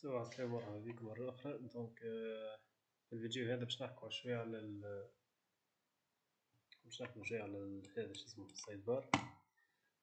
so السلام مرحبا بكم مرة أخرى. donc في الفيديو هذا باش نحكو شوية على ال باش نحكو شوية على هذا شسمو ال sidebar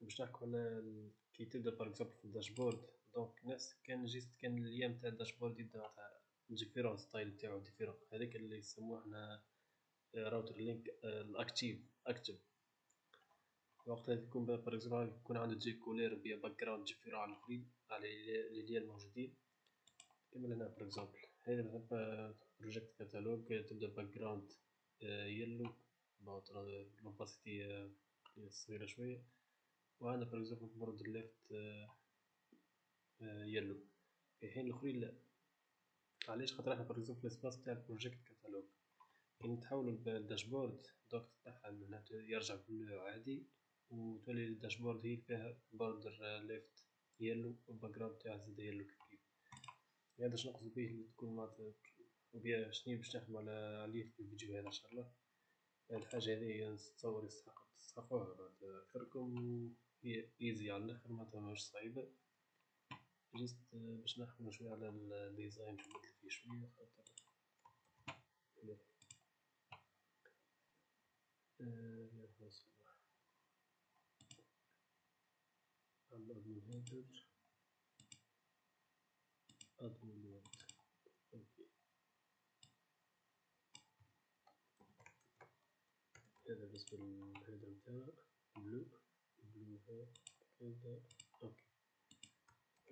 باش نحكو على كي تبدأ par exemple في ال dashboard. donc ناس كان juste كان الأيام تاع ال dashboard يبدأ معناتها différent style تاعو différent هذاك اللي يسموه حنا router link ال active active وقتها يكون par exemple يكون عندك جي couleur bien background différent على الآخرين على لي الموجودين. كيما هنا for example هذا مثلا project catalogue تبدأ background yellow l'opacité صغيرة شوية. وعندنا for example border left yellow في حين الآخرين لا. علاش؟ خاطر إحنا for example ال espace تاع ال project catalogue كي نتحولو لل dashboard دوك تاعها يرجع blue عادي. وتولي ال dashboard هي فيها border left yellow وال background تاعها زادا yellow هذا اش نقصد به؟ تكون معناتها و bien شنيا باش نخدمو عليه في الفيديو هذا إن شاء الله. الحاجة هذه نتصور يستحق تستحقوها معناتها أكثركم هي easy على الآخر معناتها ماهيش صعيبة. juste باش نخدمو شوية على ال design باش نبدل فيه شوية خاطر. ال admin header admin word okay هذا بالنسبة لل header متاعنا blue blue هكذا okay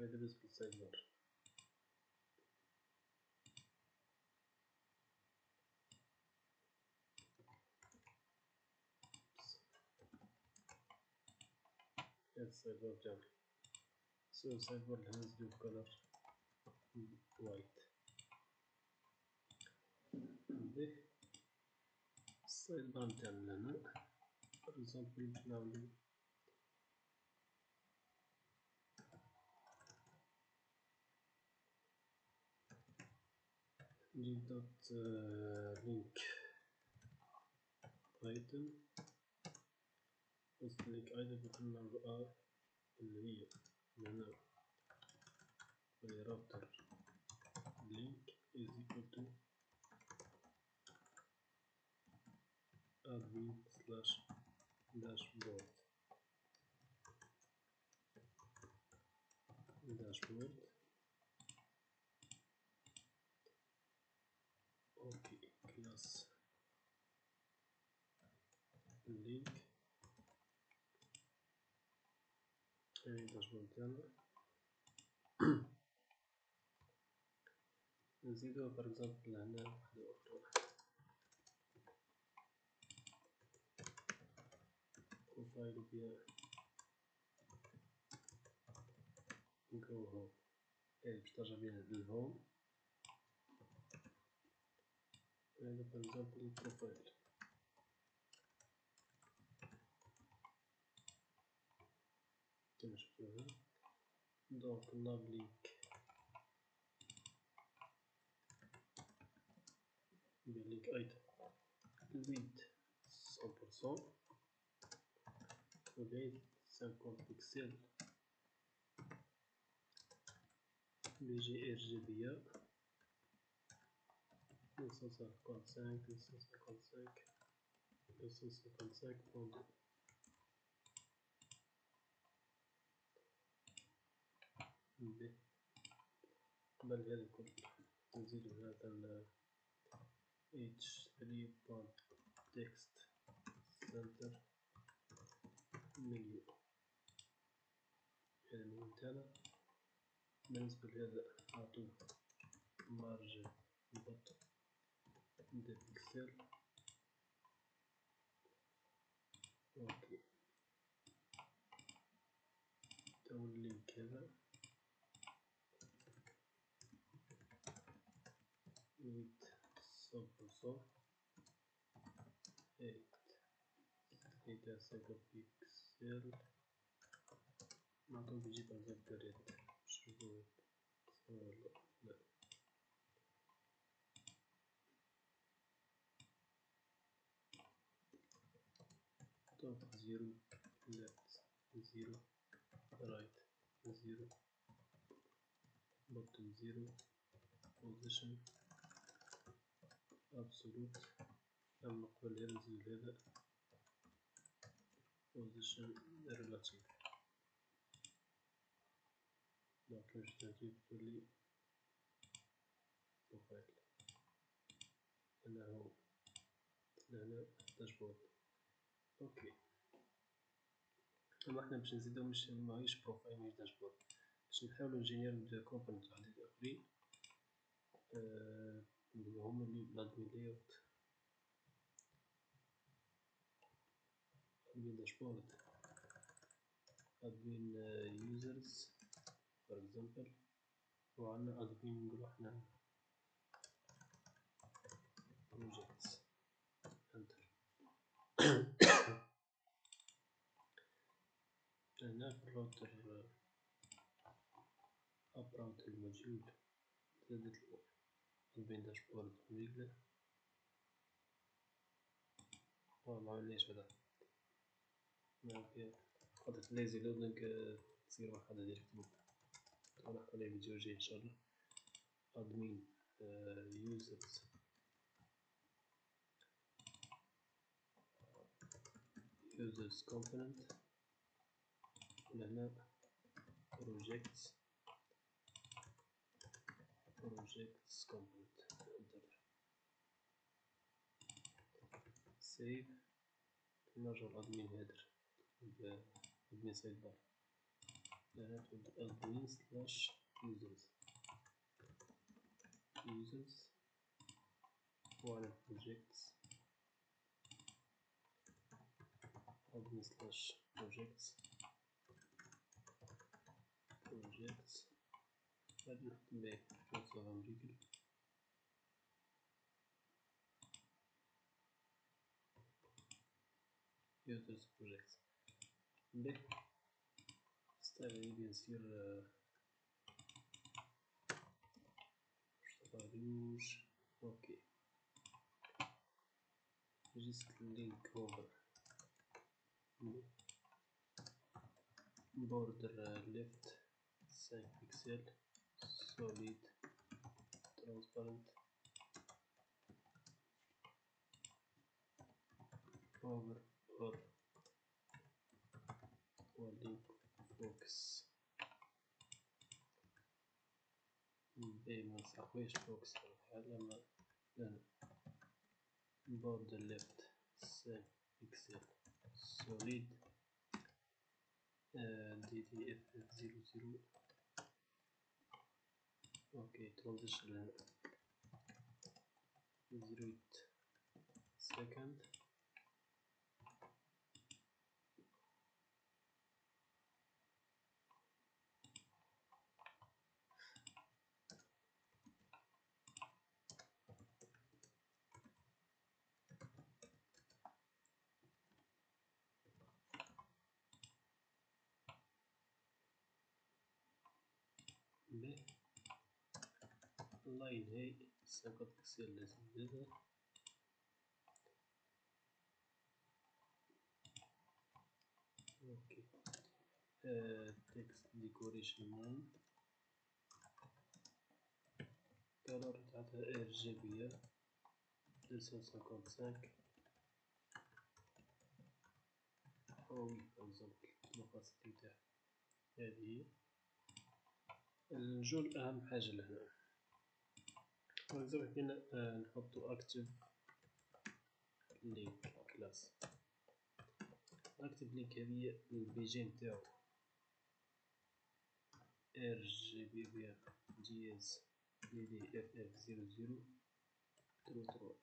هذا بالنسبة لل sidebar هذا السايد بار تاعنا سو السايد بار هنزلو بكلر وايت به السايد بار نتاعنا هنا فور اكزومبل نجيب دوت لينك ايتم وسط لينك ايتم باش نعملو ار اللي هي هنا router link is equal to admin slash dashboard dashboard okay class link هاي dashboard تاعنا نزيدو par exemple هنا وحدة أخرى profile bien go home هاذي باش ترجع بينا لل home هذا par exemple ال profile كما شفتوها donc nav link link item ال width 100% والعيد 50 بكسل بي جي ار جي بي 255 255 255 بوندو قبل هذا الكل نزيدو هذا h3.text center. Menu هذا المهم تاعنا بالنسبة لهذا نعطوه margin-bottom dix pixel okay. تو ال link هذا. With 100% 8 8 5 بيكسل نعطوه بيجي بازال جريد شوفو لا توب زيرو left زيرو right زيرو bottom zero position absolute أما قبل هذا نزيد هذا position relative باش تجيب تولي profile هنا هو هنا dashboard okay اما إحنا باش نزيدو مش ماهيش profile ماهيش dashboard باش نحاولو نجينيرو component واحد اخرين هما اللي ال admin layout admin dashboard admin users for example وعندنا admin نقولو إحنا projects enter هنا في الراوتر اب راوتر الموجود زادت admin dashboard رجله والله معملناش هذا فيها خاطر لازم لودنج تصير واحدة ديريكتوم نحكوا عليه فيديو جاي ان شاء الله admin users. Users component. وهنا projects. Projects component. Save. نرجع الادمين هيدر admin sidebar admin slash users users وعلى projects admin slash projects projects بعد نحط باك توصل أمريكا users projects باك ستايل يبي نصير مش أوكي just link over border left 5 pixel solid transparent over or link focus باي ما نسحقوش فوكس على ما border left 5 pixel solid DDFF00 أوكي transition 08 second به اللاين هاي سقط كسير لازم نزيدها أوكي. تكست ديكوريشن نيم كالور تاعتها ار جي بي 255 أو اكزومبل الوقاسيتي تاعها. هذه هي. الجول أهم حاجة لهنا. زي ما حكينا نحطو active link class. active link هذه البيجي نتاعو. Rgbb gs ddff00 ترو ترو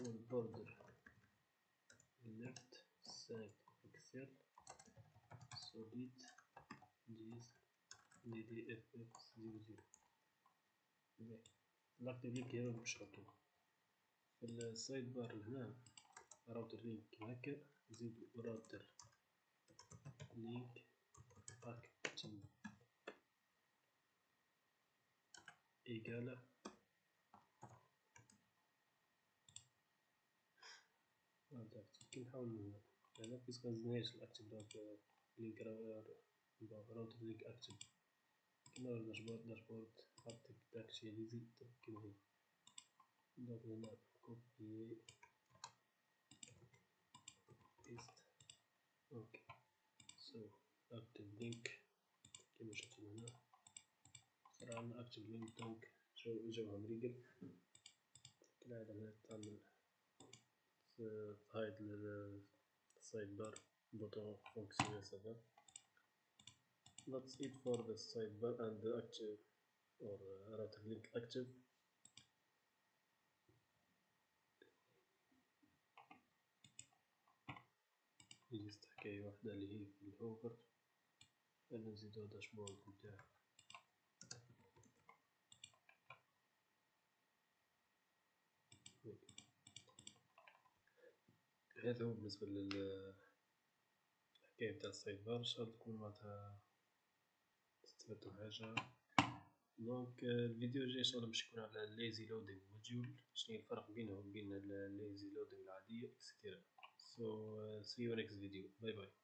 وال border left 5 pixel solid dièse DD FF zéro zéro ال active link هنا باش في ال sidebar هنا router link كيما هكا نزيدو router link active إيجالا. كي نحاول هنا بيسكو مزناش الاكتيف لينك راوتر لينك اكتف كيما داشبورد داشبورد حطك داكشي اللي زيد كيما هي دونك هنا كوبي بيست أوكي. سو active link كيما شفتم هنا صار عندنا active link donc جوهم réglé كالعادة تعمل hide لل sidebar bouton fonctionne ça va that's it for the sidebar and the active or router link active. نجي حكاية واحدة اللي هي في ال hover نزيدو dashboard نتاعها هذا هو بالنسبة للحكاية نتاع ال sidebar إن شاء الله تكون معناتها استفدتو حاجة. donc الفيديو الجاي ان شاء الله باش يكون على ال lazy loading module شنيا الفرق بينه وبين ال lazy loading العادية et cetera uh, see you next video. Bye bye.